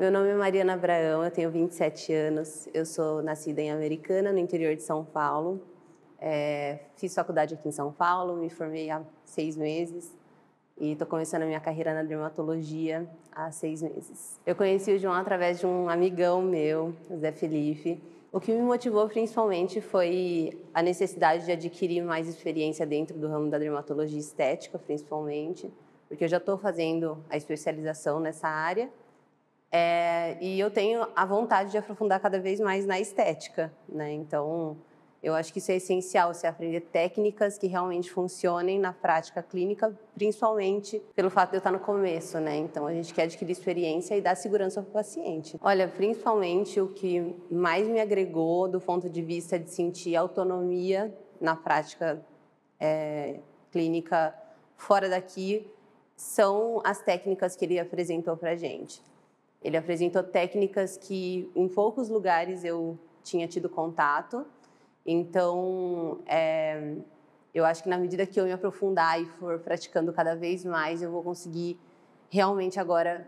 Meu nome é Mariana Abraão, eu tenho 27 anos, eu sou nascida em Americana, no interior de São Paulo. É, fiz faculdade aqui em São Paulo, me formei há seis meses e estou começando a minha carreira na dermatologia há seis meses. Eu conheci o João através de um amigão meu, Zé Felipe. O que me motivou principalmente foi a necessidade de adquirir mais experiência dentro do ramo da dermatologia estética, principalmente, porque eu já estou fazendo a especialização nessa área é, e eu tenho a vontade de aprofundar cada vez mais na estética, né? Então, eu acho que isso é essencial, você aprender técnicas que realmente funcionem na prática clínica, principalmente pelo fato de eu estar no começo, né? Então a gente quer adquirir experiência e dar segurança para o paciente. Olha, principalmente o que mais me agregou do ponto de vista de sentir autonomia na prática é, clínica fora daqui são as técnicas que ele apresentou para gente. Ele apresentou técnicas que em poucos lugares eu tinha tido contato então, é, eu acho que na medida que eu me aprofundar e for praticando cada vez mais, eu vou conseguir realmente agora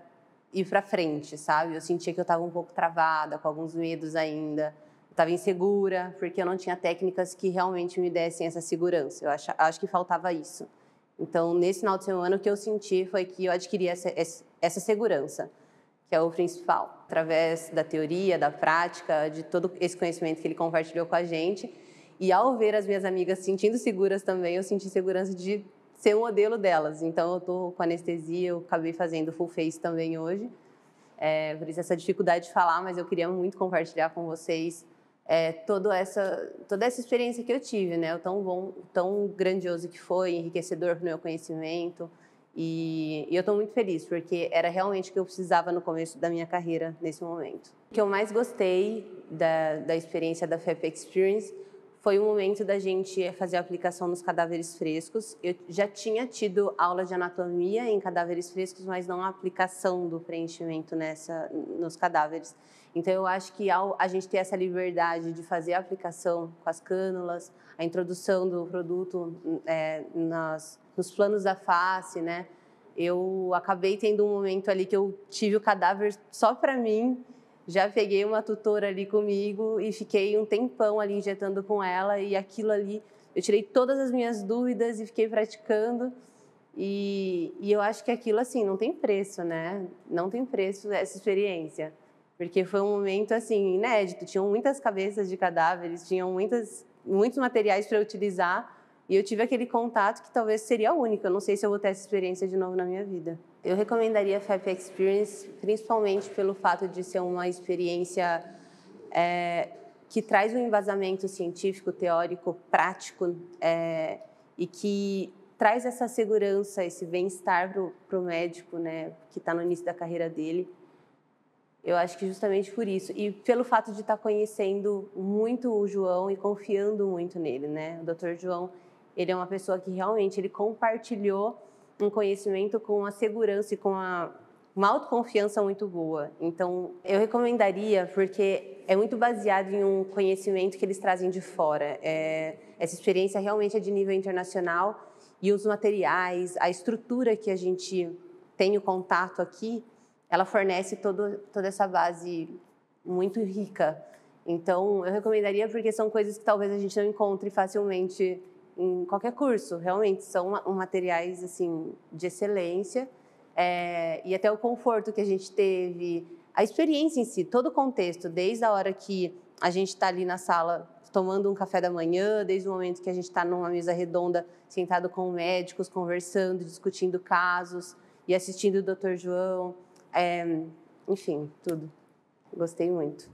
ir para frente, sabe? Eu sentia que eu estava um pouco travada, com alguns medos ainda, estava insegura, porque eu não tinha técnicas que realmente me dessem essa segurança. Eu acho, acho que faltava isso. Então, nesse final de semana, o que eu senti foi que eu adquiri essa, essa segurança que é o principal, através da teoria, da prática, de todo esse conhecimento que ele compartilhou com a gente. E ao ver as minhas amigas sentindo seguras também, eu senti segurança de ser o modelo delas. Então, eu estou com anestesia, eu acabei fazendo full face também hoje. É, por isso, essa dificuldade de falar, mas eu queria muito compartilhar com vocês é, toda, essa, toda essa experiência que eu tive, né? O tão bom, tão grandioso que foi, enriquecedor para o meu conhecimento. E, e eu estou muito feliz, porque era realmente o que eu precisava no começo da minha carreira nesse momento. O que eu mais gostei da, da experiência da FEP Experience foi o momento da gente fazer a aplicação nos cadáveres frescos. Eu já tinha tido aula de anatomia em cadáveres frescos, mas não a aplicação do preenchimento nessa, nos cadáveres. Então, eu acho que ao a gente ter essa liberdade de fazer a aplicação com as cânulas, a introdução do produto é, nas, nos planos da face, né? Eu acabei tendo um momento ali que eu tive o cadáver só para mim. Já peguei uma tutora ali comigo e fiquei um tempão ali injetando com ela e aquilo ali, eu tirei todas as minhas dúvidas e fiquei praticando. E, e eu acho que aquilo assim não tem preço, né? Não tem preço essa experiência, porque foi um momento assim inédito. Tinham muitas cabeças de cadáveres, tinham muitas muitos materiais para utilizar e eu tive aquele contato que talvez seria único. Eu não sei se eu vou ter essa experiência de novo na minha vida. Eu recomendaria a FAP Experience, principalmente pelo fato de ser uma experiência é, que traz um embasamento científico, teórico, prático é, e que traz essa segurança, esse bem-estar para o médico, né, que está no início da carreira dele. Eu acho que justamente por isso e pelo fato de estar tá conhecendo muito o João e confiando muito nele, né? O Dr. João ele é uma pessoa que realmente ele compartilhou um conhecimento com uma segurança e com uma, uma autoconfiança muito boa. Então, eu recomendaria porque é muito baseado em um conhecimento que eles trazem de fora. É, essa experiência realmente é de nível internacional e os materiais, a estrutura que a gente tem o contato aqui, ela fornece todo, toda essa base muito rica. Então, eu recomendaria porque são coisas que talvez a gente não encontre facilmente em qualquer curso, realmente são materiais assim de excelência é, e até o conforto que a gente teve, a experiência em si, todo o contexto, desde a hora que a gente está ali na sala tomando um café da manhã, desde o momento que a gente está numa mesa redonda, sentado com médicos, conversando, discutindo casos e assistindo o Dr. João, é, enfim, tudo. Gostei muito.